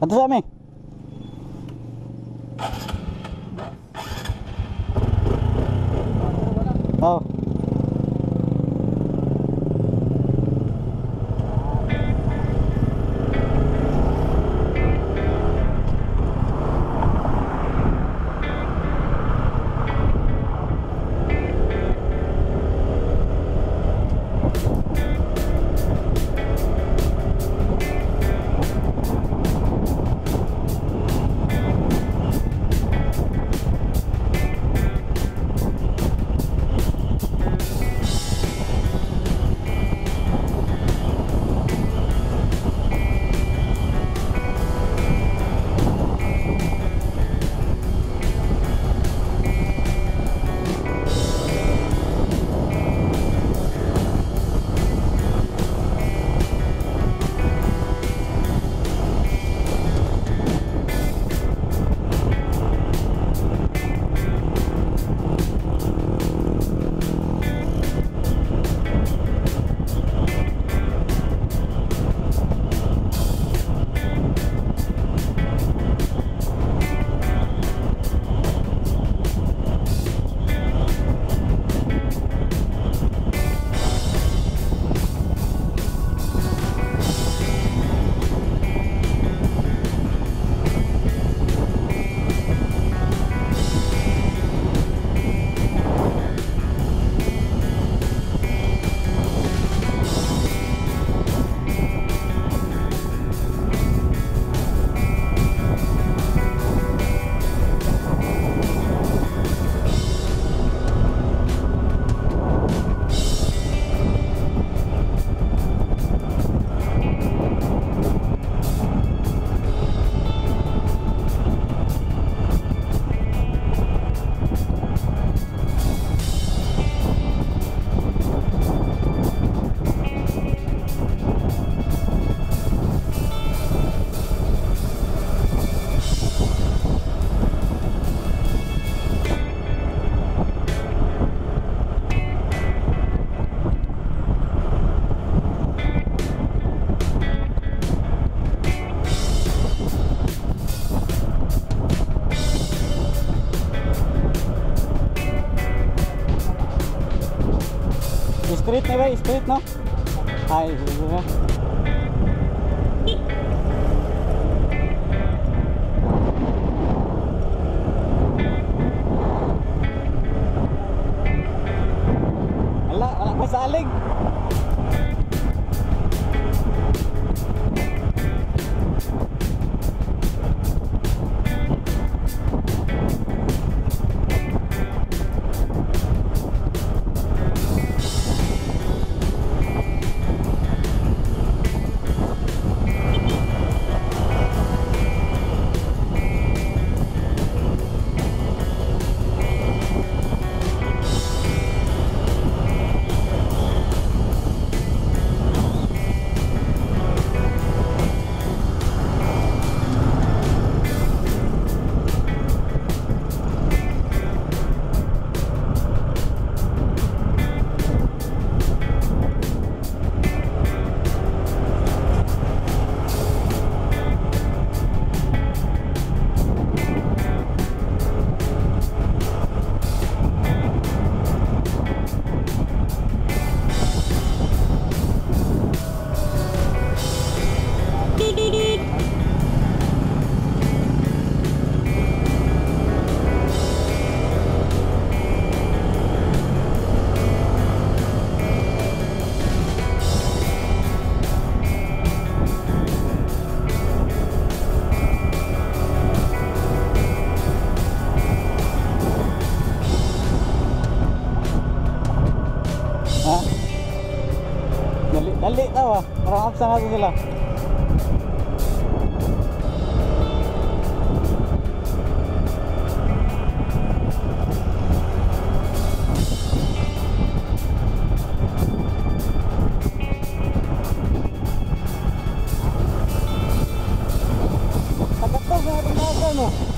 Ato sa amin. Oh. Že spretnega, izpretno? Aj, zdaj. Dalik tau lah Orang Hamsang aku sila Tak betul saya pernah makan tu.